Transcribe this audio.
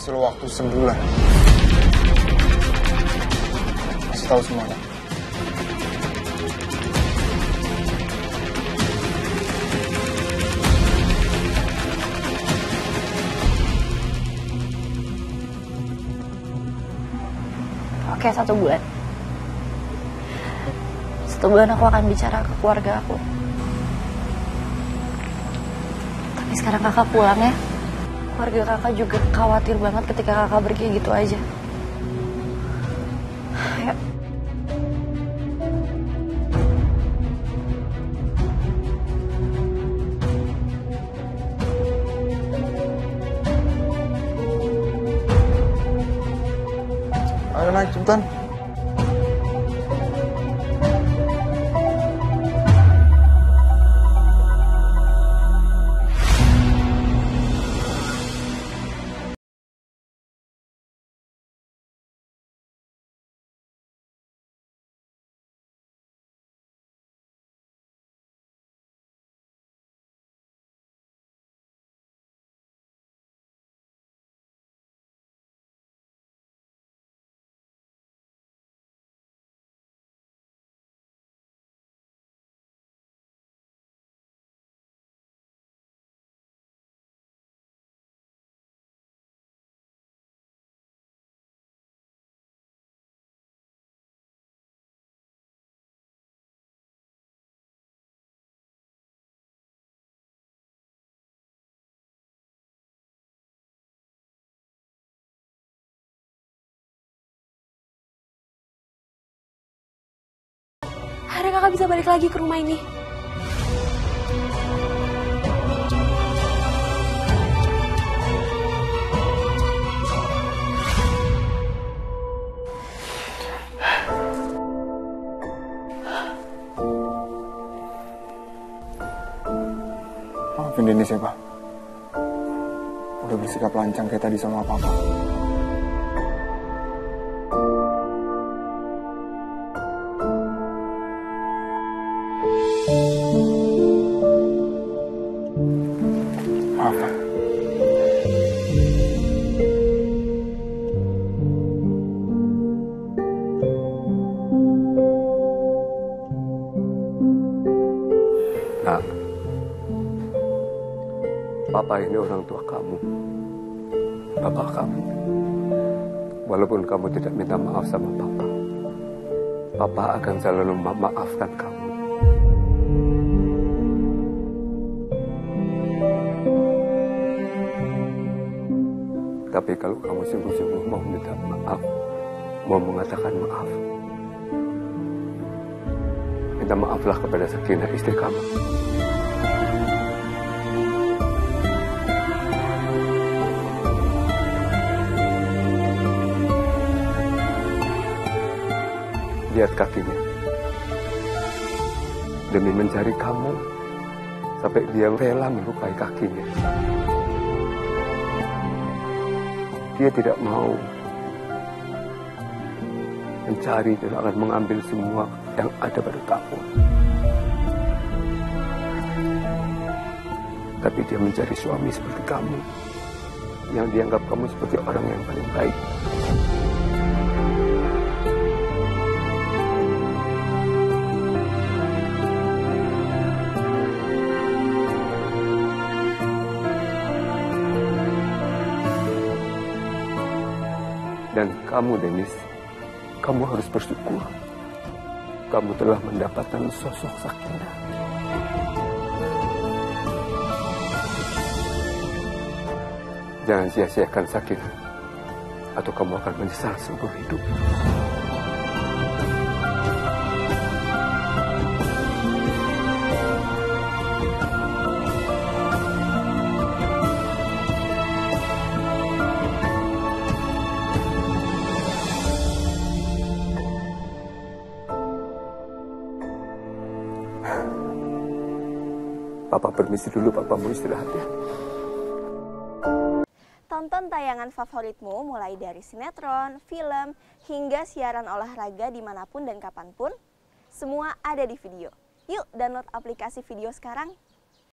kasih lo waktu sebulan. Kasih tahu semuanya. Oke, satu bulan. Satu bulan aku akan bicara ke keluarga aku. Tapi sekarang kakak pulang ya. Keluarga kakak juga khawatir banget ketika kakak pergi gitu aja. Ayo. Ayo naik cepetan. Akhirnya kakak bisa balik lagi ke rumah ini. Maafin Denis ya, Pak. Udah bersikap lancang kayak tadi sama Papa. Nak, Papa ini orang tua kamu, Bapak kamu. Walaupun kamu tidak minta maaf sama Papa, Papa akan selalu memaafkan kamu. Tapi kalau kamu sungguh-sungguh mau minta maaf, mau mengatakan maaf, minta maaflah kepada Sakinah istri kamu. Lihat kakinya. Demi mencari kamu, sampai dia rela melukai kakinya. Dia tidak mau mencari dan akan mengambil semua yang ada pada kamu. Tapi dia mencari suami seperti kamu, yang dianggap kamu seperti orang yang paling baik. Dan kamu, Denis, kamu harus bersyukur. Kamu telah mendapatkan sosok Sakinah. Jangan sia-siakan Sakinah, atau kamu akan menyesal seumur hidup. Papa permisi dulu, Papa mau istirahat ya. Tonton tayangan favoritmu mulai dari sinetron, film, hingga siaran olahraga di mana pun dan kapan pun. Semua ada di video. Yuk download aplikasi video sekarang.